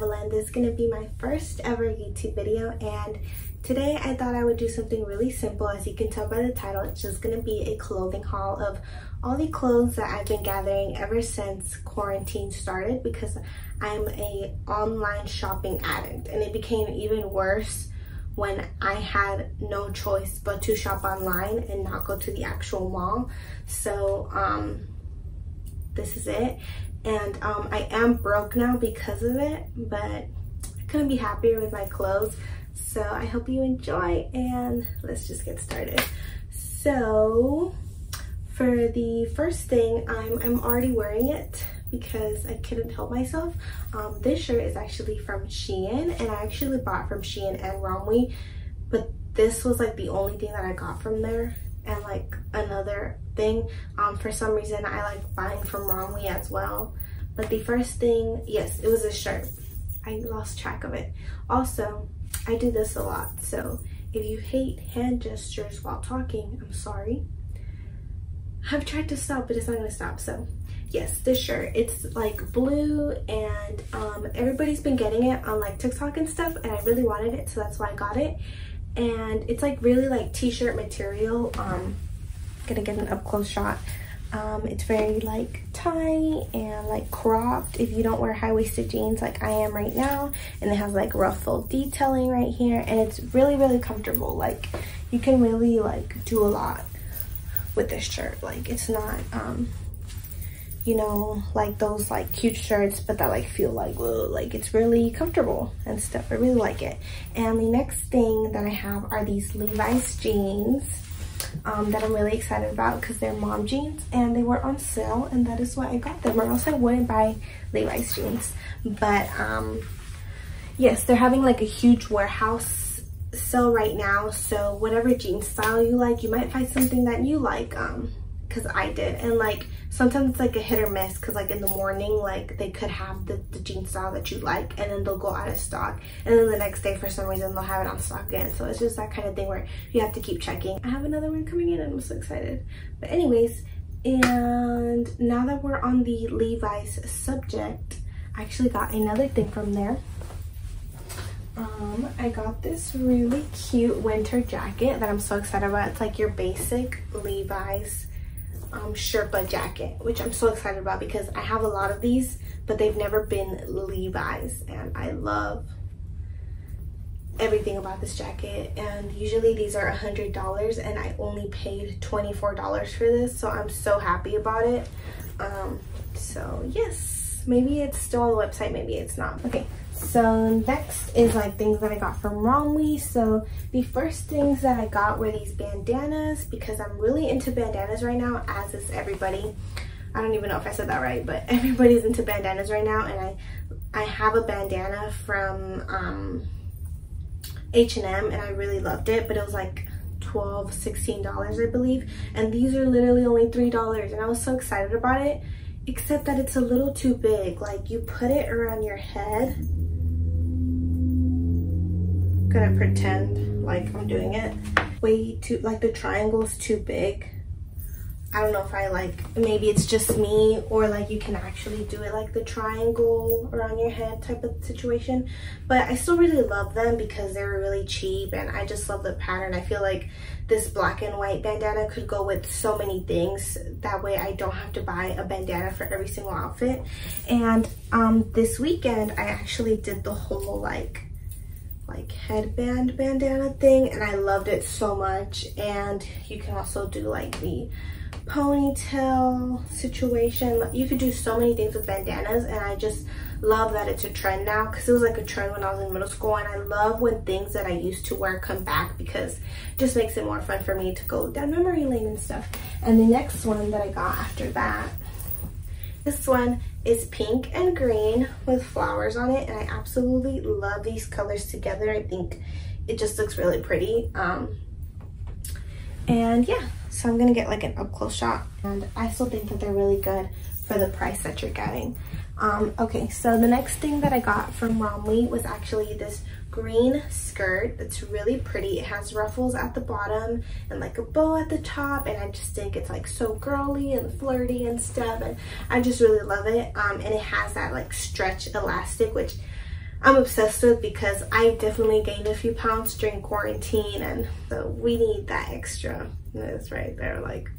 Evelyn. This is to be my first ever YouTube video and today I thought I would do something really simple. As you can tell by the title, it's just to be a clothing haul of all the clothes that I've been gathering ever since quarantine started because I'm a online shopping addict and it became even worse when I had no choice but to shop online and not go to the actual mall. So um, this is it and um, I am broke now because of it, but I couldn't be happier with my clothes. So I hope you enjoy and let's just get started. So for the first thing, I'm, I'm already wearing it because I couldn't help myself. Um, this shirt is actually from Shein and I actually bought from Shein and Romwe, but this was like the only thing that I got from there and like another thing. Um for some reason i like buying from Romwe as well. But the first thing yes it was a shirt. I lost track of it. Also i do this a lot. So if you hate hand gestures while talking i'm sorry. I've tried to stop but it's not gonna stop. So yes this shirt. It's like blue and um everybody's been getting it on like tiktok and stuff and i really wanted it so that's why i got it and it's like really like t-shirt material. Um gonna get an up close shot. Um it's very like tight and like cropped. If you don't wear high-waisted jeans like i am right now and it has like ruffled detailing right here and it's really really comfortable. Like you can really like do a lot with this shirt. Like it's not um you know like those like cute shirts but that like feel like whoa, like it's really comfortable and stuff. I really like it. And the next thing that i have are these levi's jeans um, that i'm really excited about because they're mom jeans and they were on sale and that is why i got them. Or else i wouldn't buy levi's jeans. But um yes they're having like a huge warehouse sale right now. So whatever jean style you like you might find something that you like um because I did. And like sometimes it's like a hit or miss because like in the morning like they could have the, the jean style that you like and then they'll go out of stock. And then the next day for some reason they'll have it on stock again. So it's just that kind of thing where you have to keep checking. I have another one coming in and I'm so excited. But anyways, and now that we're on the Levi's subject, I actually got another thing from there. Um, I got this really cute winter jacket that I'm so excited about. It's like your basic Levi's um, Sherpa jacket, which I'm so excited about because I have a lot of these, but they've never been Levi's and I love everything about this jacket. And usually these are a hundred dollars and I only paid $24 for this so I'm so happy about it. Um, so yes maybe it's still on the website maybe it's not. Okay so next is like things that I got from Romwe. So the first things that I got were these bandanas because I'm really into bandanas right now, as is everybody. I don't even know if I said that right, but everybody's into bandanas right now. And I, I have a bandana from um, H&M and I really loved it, but it was like 12 $16, I believe. And these are literally only $3 and I was so excited about it except that it's a little too big. Like you put it around your head gonna pretend like I'm doing it. Way too, like the triangle's too big. I don't know if I like, maybe it's just me or like you can actually do it like the triangle around your head type of situation. But I still really love them because they're really cheap and I just love the pattern. I feel like this black and white bandana could go with so many things. That way I don't have to buy a bandana for every single outfit. And um, this weekend I actually did the whole like like headband bandana thing and I loved it so much. And you can also do like the ponytail situation. You could do so many things with bandanas and I just love that it's a trend now because it was like a trend when I was in middle school and I love when things that I used to wear come back because it just makes it more fun for me to go down memory lane and stuff. And the next one that I got after that this one is pink and green with flowers on it and I absolutely love these colors together. I think it just looks really pretty. Um, and yeah, so I'm gonna get like an up close shot and I still think that they're really good for the price that you're getting. Um, okay, so the next thing that I got from Romwe was actually this green skirt that's really pretty. It has ruffles at the bottom and like a bow at the top and I just think it's like so girly and flirty and stuff and I just really love it. Um, and it has that like stretch elastic which I'm obsessed with because I definitely gained a few pounds during quarantine and so we need that extra. That's right there, like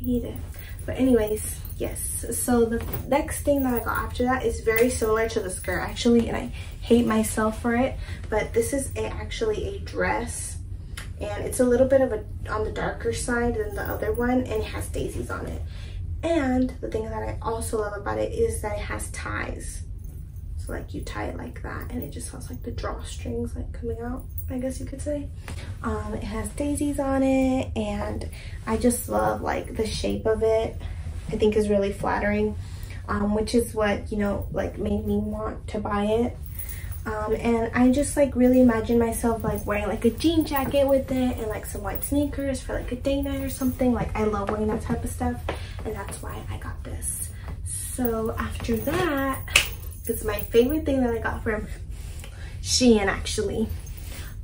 we need it. But anyways, yes. So the next thing that I got after that is very similar to the skirt actually and I hate myself for it. But this is a, actually a dress and it's a little bit of a on the darker side than the other one and it has daisies on it. And the thing that I also love about it is that it has ties. So like you tie it like that and it just has like the drawstrings like coming out, I guess you could say. Um, it has daisies on it and I just love like the shape of it. I think is really flattering, um, which is what, you know, like made me want to buy it. Um, and I just like really imagine myself like wearing like a jean jacket with it and like some white sneakers for like a day night or something. Like I love wearing that type of stuff and that's why I got this. So after that, it's my favorite thing that I got from Shein actually.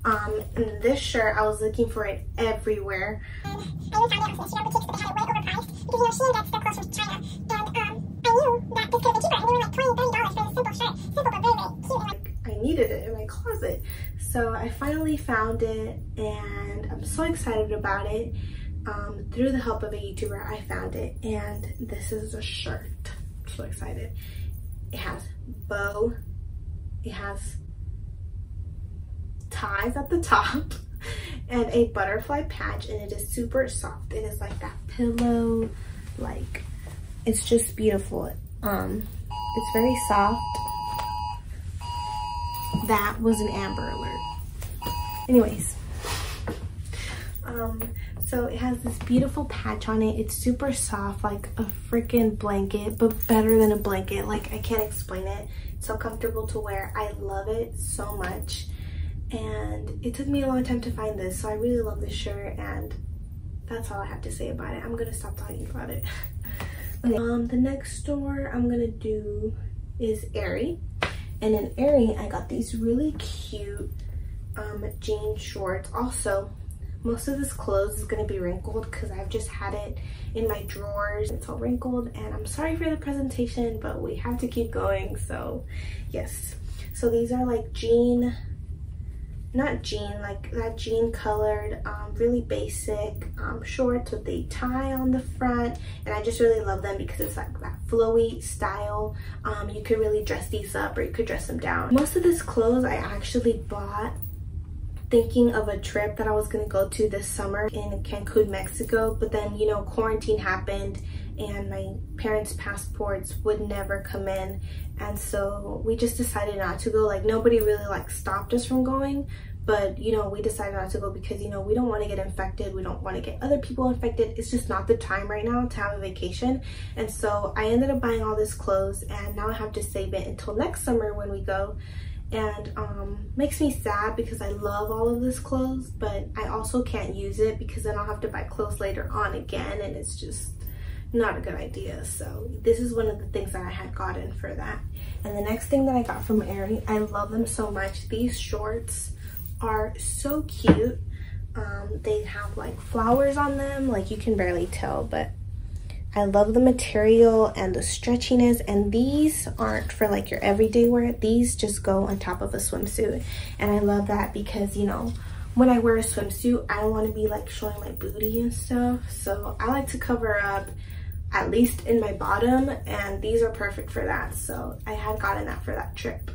Um, and this shirt, I was looking for it everywhere. I even found it on Shein boutiques, but they had it way overpriced because you know Shein gets stuff closer to China. And um, I knew that this could have been cheaper, were like 20 $30 for a simple shirt. Simple but very, very cute. I needed it in my closet. So I finally found it and I'm so excited about it. Um, through the help of a YouTuber, I found it and this is a shirt. I'm so excited. It has bow. It has ties at the top and a butterfly patch and it is super soft. It is like that pillow, like it's just beautiful. Um, it's very soft. That was an Amber Alert. Anyways, um, so it has this beautiful patch on it. It's super soft, like a freaking blanket, but better than a blanket. Like I can't explain it. It's so comfortable to wear. I love it so much. And it took me a long time to find this. So I really love this shirt and that's all I have to say about it. I'm gonna stop talking about it. okay. Um, the next store I'm gonna do is Aerie. And in Aerie, I got these really cute um, jean shorts. Also, most of this clothes is going to be wrinkled because I've just had it in my drawers. It's all wrinkled and I'm sorry for the presentation, but we have to keep going. So yes. So these are like jean, not jean, like that jean colored, um, really basic um, shorts with a tie on the front. And I just really love them because it's like that flowy style. Um, you could really dress these up or you could dress them down. Most of this clothes I actually bought thinking of a trip that I was gonna go to this summer in Cancun, Mexico, but then, you know, quarantine happened and my parents' passports would never come in. And so we just decided not to go. Like nobody really like stopped us from going, but you know, we decided not to go because, you know, we don't want to get infected. We don't want to get other people infected. It's just not the time right now to have a vacation. And so I ended up buying all this clothes and now I have to save it until next summer when we go and um, makes me sad because I love all of this clothes but I also can't use it because then I'll have to buy clothes later on again and it's just not a good idea. So this is one of the things that I had gotten for that. And the next thing that I got from Aerie I love them so much. These shorts are so cute. Um, they have like flowers on them like you can barely tell but I love the material and the stretchiness. And these aren't for like your everyday wear. These just go on top of a swimsuit. And I love that because you know when I wear a swimsuit I don't want to be like showing my booty and stuff. So I like to cover up at least in my bottom and these are perfect for that so I had gotten that for that trip.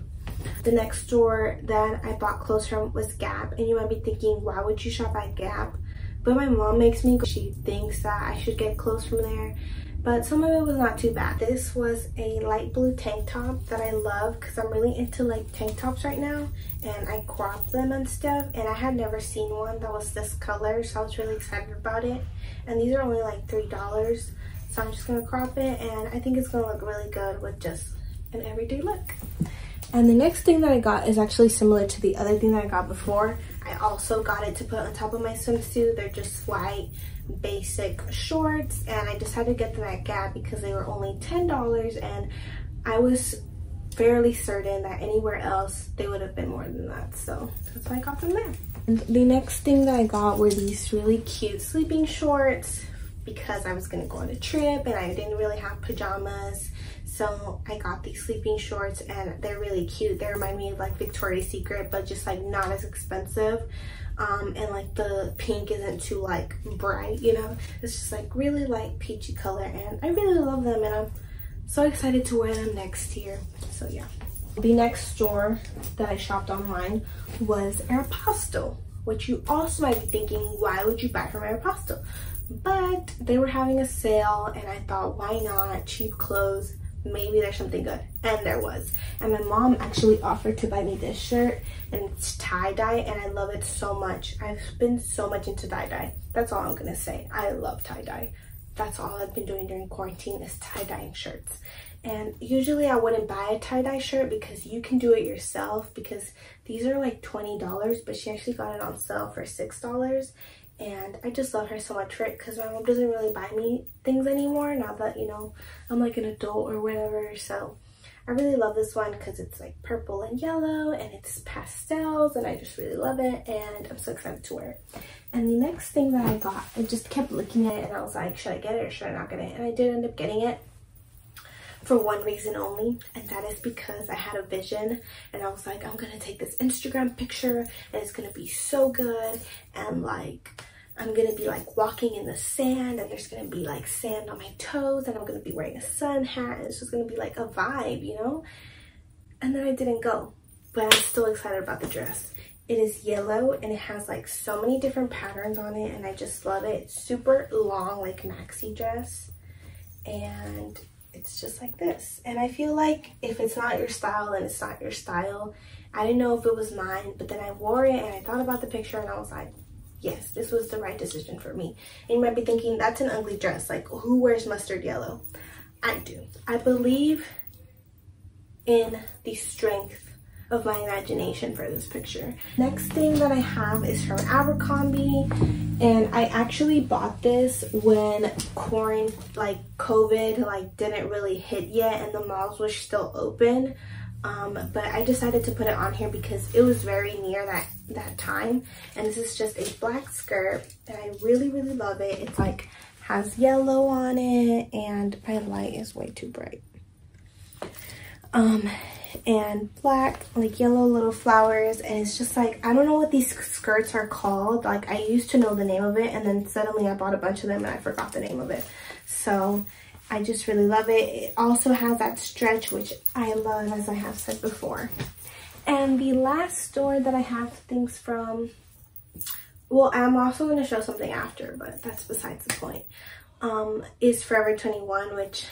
The next store that I bought clothes from was Gap and you might be thinking why would you shop at Gap? But my mom makes me. She thinks that I should get clothes from there. But some of it was not too bad. This was a light blue tank top that I love because I'm really into like tank tops right now. And I crop them and stuff. And I had never seen one that was this color. So I was really excited about it. And these are only like $3. So I'm just to crop it. And I think it's to look really good with just an everyday look. And the next thing that I got is actually similar to the other thing that I got before. I also got it to put on top of my swimsuit. They're just white basic shorts and I decided to get them at Gap because they were only $10 and I was fairly certain that anywhere else they would have been more than that. So that's why I got them there. And the next thing that I got were these really cute sleeping shorts because I was gonna go on a trip and I didn't really have pajamas. So I got these sleeping shorts and they're really cute. They remind me of like Victoria's Secret, but just like not as expensive. Um, and like the pink isn't too like bright, you know? It's just like really light peachy color and I really love them and I'm so excited to wear them next year. So yeah. The next store that I shopped online was Aeropostale, which you also might be thinking, why would you buy from Aeropostale? But they were having a sale and I thought, why not? Cheap clothes, maybe there's something good. And there was. And my mom actually offered to buy me this shirt and it's tie-dye and I love it so much. I've been so much into tie-dye. That's all I'm gonna say. I love tie-dye. That's all I've been doing during quarantine is tie-dyeing shirts. And usually I wouldn't buy a tie-dye shirt because you can do it yourself because these are like $20, but she actually got it on sale for $6 and I just love her so much for it because my mom doesn't really buy me things anymore now that you know I'm like an adult or whatever so I really love this one because it's like purple and yellow and it's pastels and I just really love it and I'm so excited to wear it. And the next thing that I got, I just kept looking at it and I was like, should I get it or should I not get it? And I did end up getting it for one reason only and that is because I had a vision and I was like I'm gonna take this Instagram picture and it's gonna be so good and like I'm gonna be like walking in the sand and there's gonna be like sand on my toes and I'm gonna be wearing a sun hat and it's just gonna be like a vibe you know? And then I didn't go but I'm still excited about the dress. It is yellow and it has like so many different patterns on it and I just love it. Super long like maxi dress and it's just like this. And I feel like if it's not your style, then it's not your style. I didn't know if it was mine, but then I wore it and I thought about the picture and I was like, yes, this was the right decision for me. And you might be thinking, that's an ugly dress. Like, who wears mustard yellow? I do. I believe in the strength of my imagination for this picture. Next thing that I have is from Abercrombie and I actually bought this when quarantine like COVID like didn't really hit yet and the malls were still open. Um, but I decided to put it on here because it was very near that that time and this is just a black skirt and I really really love it. It's like has yellow on it and my light is way too bright. Um, and black like yellow little flowers and it's just like i don't know what these skirts are called. Like i used to know the name of it and then suddenly i bought a bunch of them and i forgot the name of it. So i just really love it. It also has that stretch which i love as i have said before. And the last store that i have things from well i'm also going to show something after but that's besides the point um is forever 21 which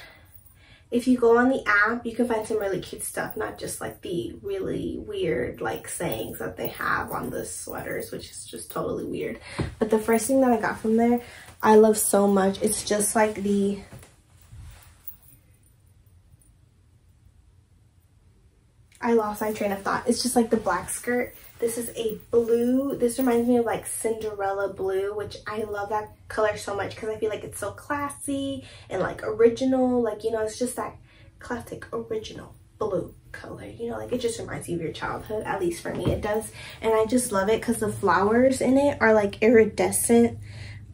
if you go on the app, you can find some really cute stuff, not just like the really weird like sayings that they have on the sweaters, which is just totally weird. But the first thing that I got from there, I love so much. It's just like the I lost my train of thought. It's just like the black skirt this is a blue. This reminds me of like Cinderella blue, which I love that color so much because I feel like it's so classy and like original. Like, you know, it's just that classic original blue color. You know, like it just reminds you of your childhood. At least for me, it does. And I just love it because the flowers in it are like iridescent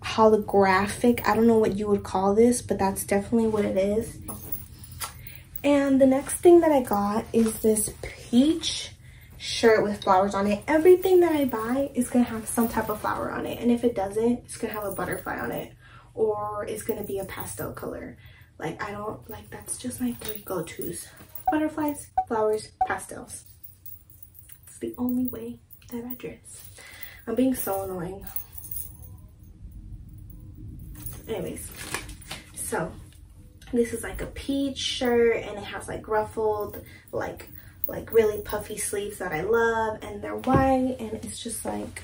holographic. I don't know what you would call this, but that's definitely what it is. And the next thing that I got is this peach shirt with flowers on it. Everything that I buy is to have some type of flower on it. And if it doesn't, it's to have a butterfly on it. Or it's to be a pastel color. Like, I don't, like, that's just my three go-tos. Butterflies, flowers, pastels. It's the only way that I dress. I'm being so annoying. Anyways, so this is like a peach shirt and it has like ruffled like like really puffy sleeves that I love and they're white and it's just like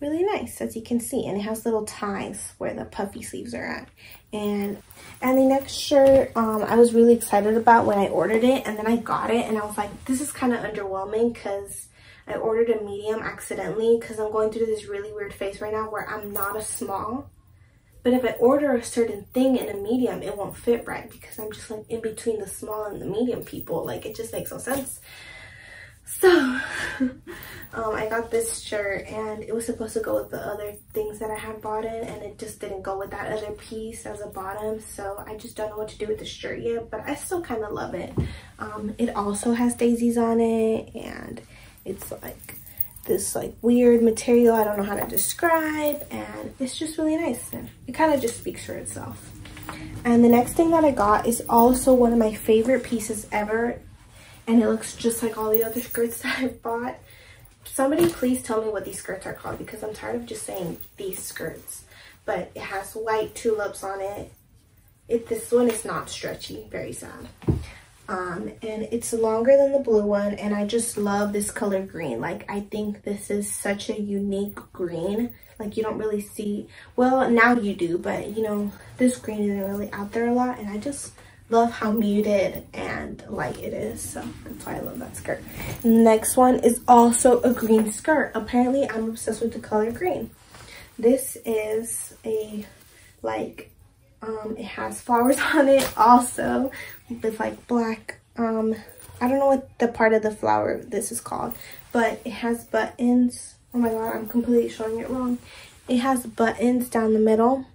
really nice as you can see. And it has little ties where the puffy sleeves are at. And and the next shirt um i was really excited about when i ordered it and then i got it and i was like this is kind of underwhelming because i ordered a medium accidentally because i'm going through this really weird phase right now where i'm not a small but if I order a certain thing in a medium, it won't fit right because I'm just like in between the small and the medium people. Like it just makes no sense. So, um, I got this shirt and it was supposed to go with the other things that I had bought in and it just didn't go with that other piece as a bottom. So I just don't know what to do with the shirt yet, but I still kind of love it. Um, it also has daisies on it and it's like this like weird material I don't know how to describe and it's just really nice. And it kind of just speaks for itself. And the next thing that I got is also one of my favorite pieces ever. And it looks just like all the other skirts that I've bought. Somebody please tell me what these skirts are called because I'm tired of just saying these skirts. But it has white tulips on it. It This one is not stretchy, very sad. Um, and it's longer than the blue one and I just love this color green. Like I think this is such a unique green like you don't really see, well, now you do, but you know, this green isn't really out there a lot. And I just love how muted and light it is. So that's why I love that skirt. Next one is also a green skirt. Apparently I'm obsessed with the color green. This is a like, um, it has flowers on it also with like black, um, I don't know what the part of the flower this is called, but it has buttons Oh my god, I'm completely showing it wrong. It has buttons down the middle.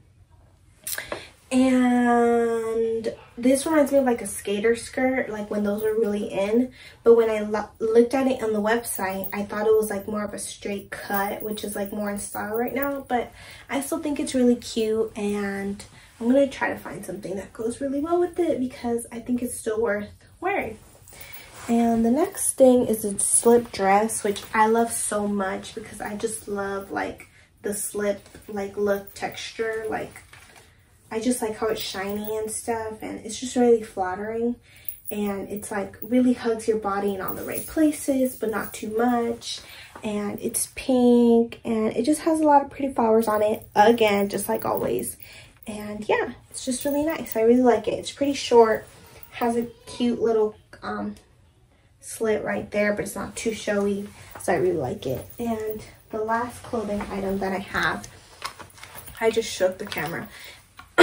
And this reminds me of like a skater skirt, like when those were really in. But when I looked at it on the website, I thought it was like more of a straight cut, which is like more in style right now. But I still think it's really cute and I'm to try to find something that goes really well with it because I think it's still worth wearing. And the next thing is a slip dress, which I love so much because I just love like the slip like look texture. Like I just like how it's shiny and stuff and it's just really flattering. And it's like really hugs your body in all the right places, but not too much. And it's pink and it just has a lot of pretty flowers on it. Again, just like always. And yeah, it's just really nice. I really like it. It's pretty short, has a cute little um, slit right there, but it's not too showy, so I really like it. And the last clothing item that I have, I just shook the camera,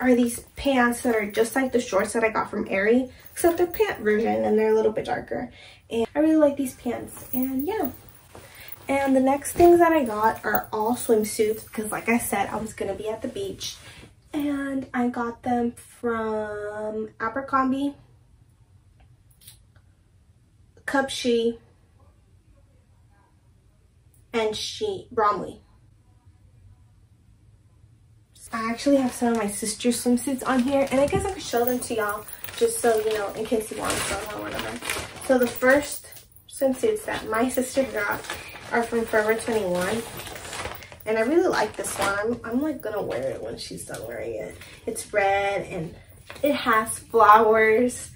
are these pants that are just like the shorts that I got from Aerie, except they're pant version and they're a little bit darker. And I really like these pants, and yeah. And the next things that I got are all swimsuits because like I said, I was going to be at the beach. And I got them from Abercrombie Cupshe, and she Romwe. I actually have some of my sister's swimsuits on here, and I guess I could show them to y'all just so you know, in case you want show them or whatever. So the first swimsuits that my sister got are from Forever 21. And I really like this one. I'm, I'm like gonna wear it when she's done wearing it. It's red and it has flowers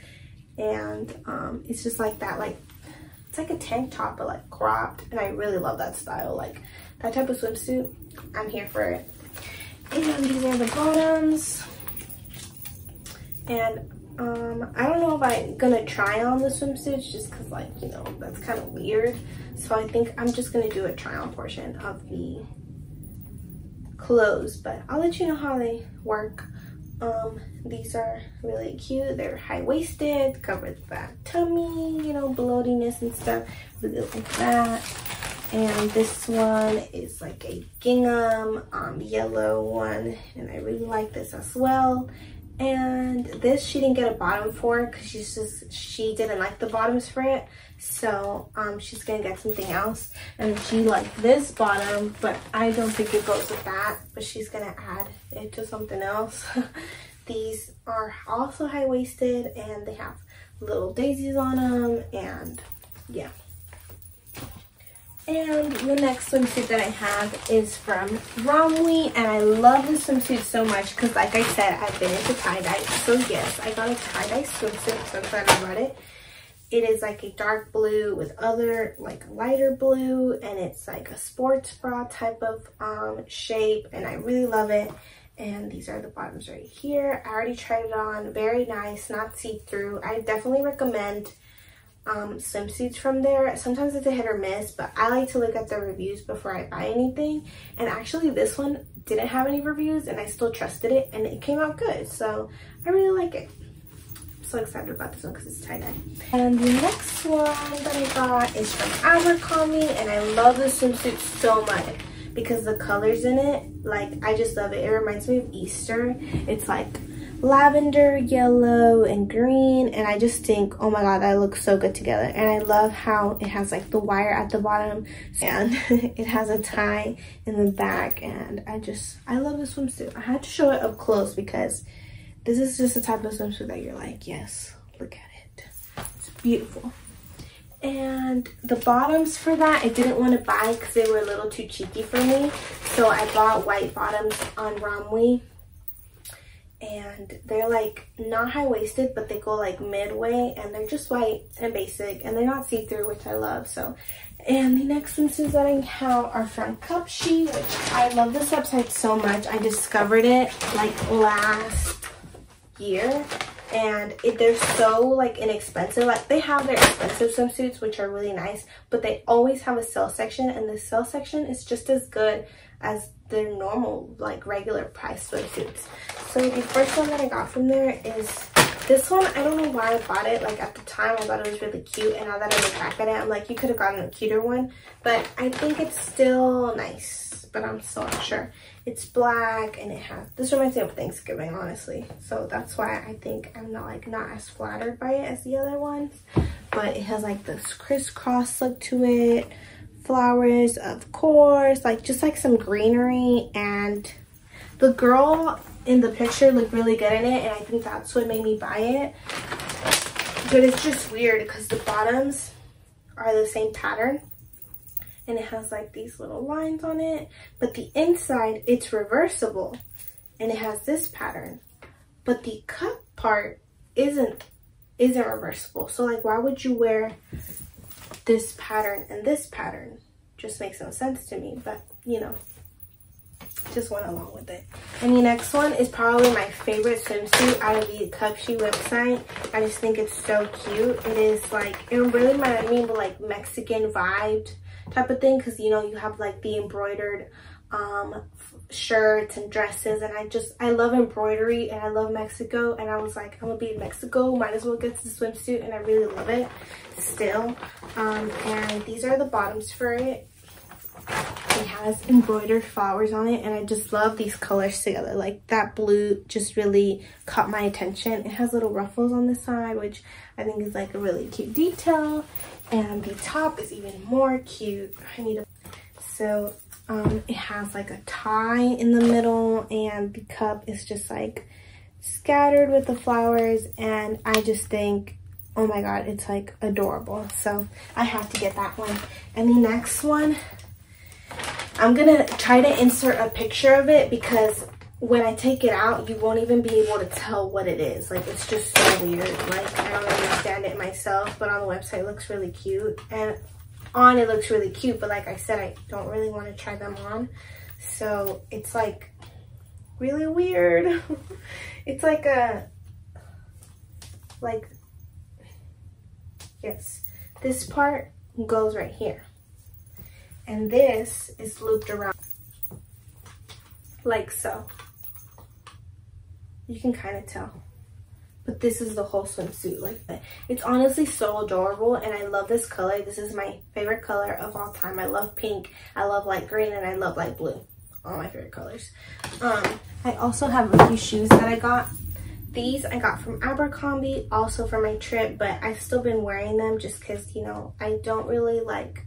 and um, it's just like that like it's like a tank top but like cropped and I really love that style like that type of swimsuit I'm here for it and these are the bottoms and um I don't know if I'm gonna try on the swimsuits just because like you know that's kind of weird so I think I'm just gonna do a try on portion of the clothes but I'll let you know how they work um, these are really cute. They're high-waisted, covers that tummy, you know, bloatiness and stuff. Really like that. And this one is like a gingham um, yellow one. And I really like this as well. And this she didn't get a bottom for because she's just, she didn't like the bottoms for it. So um, she's gonna get something else. And she liked this bottom, but I don't think it goes with that. But she's gonna add it to something else. These are also high-waisted and they have little daisies on them and yeah. And the next swimsuit that I have is from Romwe, and I love this swimsuit so much because like I said, I've been into tie-dye. So yes, I got a tie-dye swimsuit so I'm glad I bought it. It is like a dark blue with other like lighter blue and it's like a sports bra type of um, shape and I really love it. And these are the bottoms right here. I already tried it on. Very nice, not see-through. I definitely recommend um, swimsuits from there. Sometimes it's a hit or miss, but I like to look at the reviews before I buy anything. And actually this one didn't have any reviews and I still trusted it and it came out good. So I really like it. I'm so excited about this one because it's tie-dye. And the next one that I got is from Abercrombie and I love this swimsuit so much because the colors in it, like I just love it. It reminds me of Easter. It's like lavender, yellow, and green. And I just think, oh my god, that looks so good together. And I love how it has like the wire at the bottom and it has a tie in the back. And I just, I love this swimsuit. I had to show it up close because this is just the type of swimsuit that you're like, yes, look at it. It's beautiful. And the bottoms for that, I didn't want to buy because they were a little too cheeky for me. So I bought white bottoms on Romwe and they're like not high-waisted but they go like midway and they're just white and basic and they're not see-through which I love so. And the next swimsuits that I have are from Cupshe which I love this website so much. I discovered it like last year and it, they're so like inexpensive. Like they have their expensive swimsuits which are really nice but they always have a sale section and the sale section is just as good as their normal like regular price swimsuits so the first one that i got from there is this one. I don't know why i bought it. Like at the time i thought it was really cute and now that i look back at it i'm like you could have gotten a cuter one. But i think it's still nice but i'm still not sure. It's black and it has this reminds me of thanksgiving honestly. So that's why i think i'm not like not as flattered by it as the other ones. But it has like this crisscross look to it flowers of course like just like some greenery. And the girl in the picture looked really good in it and I think that's what made me buy it. But it's just weird because the bottoms are the same pattern and it has like these little lines on it but the inside it's reversible and it has this pattern. But the cut part isn't isn't reversible. So like why would you wear this pattern and this pattern. Just makes no sense to me but you know just went along with it. And the next one is probably my favorite swimsuit out of the Cupshe website. I just think it's so cute. It is like it really reminded me of like mexican vibed type of thing because you know you have like the embroidered um shirts and dresses and I just I love embroidery and I love Mexico and I was like I'm gonna be in Mexico might as well get the swimsuit and I really love it still. Um and these are the bottoms for it. It has embroidered flowers on it and I just love these colors together. Like that blue just really caught my attention. It has little ruffles on the side which I think is like a really cute detail and the top is even more cute. I need to so um, it has like a tie in the middle and the cup is just like scattered with the flowers and I just think oh my god it's like adorable. So I have to get that one. And the next one I'm gonna try to insert a picture of it because when I take it out you won't even be able to tell what it is. Like it's just so weird. Like I don't understand it myself but on the website it looks really cute. And on it looks really cute but like I said I don't really want to try them on. So it's like really weird. It's like a like yes this part goes right here. And this is looped around like so. You can kind of tell but this is the whole swimsuit like that it's honestly so adorable and i love this color. This is my favorite color of all time. I love pink i love light green and i love light blue. All my favorite colors. Um i also have a few shoes that i got. These i got from abercrombie also for my trip but i've still been wearing them just because you know i don't really like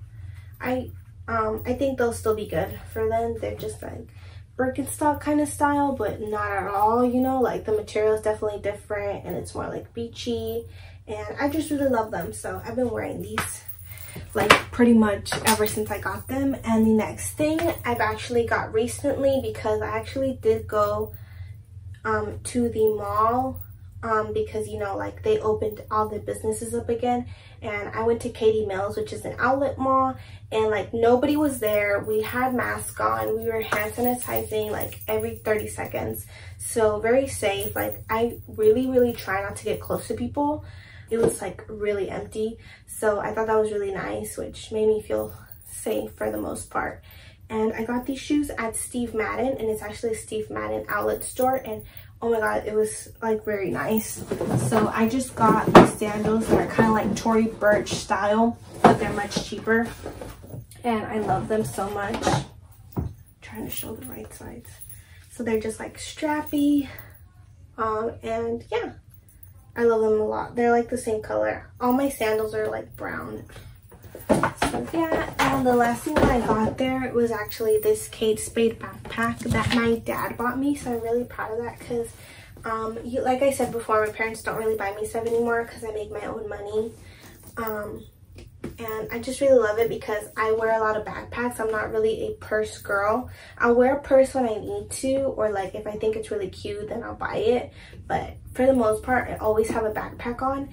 i um i think they'll still be good for them. They're just like Birkenstock kind of style, but not at all, you know, like the material is definitely different and it's more like beachy and I just really love them. So I've been wearing these like pretty much ever since I got them. And the next thing I've actually got recently because I actually did go um, to the mall um, because, you know, like they opened all the businesses up again. And I went to Katy Mills, which is an outlet mall, and like nobody was there. We had masks on. We were hand sanitizing like every 30 seconds. So very safe. Like I really, really try not to get close to people. It was like really empty. So I thought that was really nice, which made me feel safe for the most part. And I got these shoes at Steve Madden and it's actually a Steve Madden outlet store and oh my god, it was like very nice. So I just got these sandals that are kind of like Tory Burch style, but they're much cheaper. And I love them so much. I'm trying to show the right sides. So they're just like strappy. Um, and yeah, I love them a lot. They're like the same color. All my sandals are like brown. So yeah, and the last thing that I got there was actually this Kate Spade backpack that my dad bought me. So I'm really proud of that because, um, you, like I said before, my parents don't really buy me stuff anymore because I make my own money. Um, and I just really love it because I wear a lot of backpacks. I'm not really a purse girl. I'll wear a purse when I need to or like if I think it's really cute then I'll buy it. But for the most part I always have a backpack on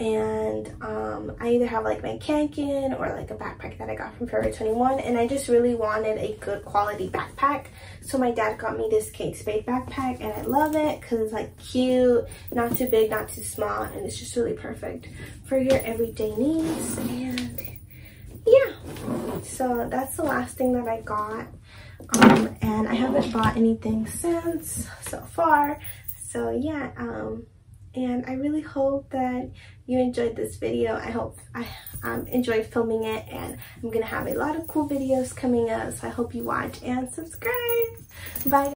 and um, I either have like my Kanken or like a backpack that I got from Forever 21 and I just really wanted a good quality backpack. So my dad got me this Kate Spade backpack and I love it because it's like cute not too big not too small and it's just really perfect for your everyday needs. And yeah. So that's the last thing that I got. Um, and I haven't bought anything since so far. So yeah um and I really hope that you enjoyed this video. I hope I um, enjoyed filming it and I'm to have a lot of cool videos coming up. So I hope you watch and subscribe. Bye.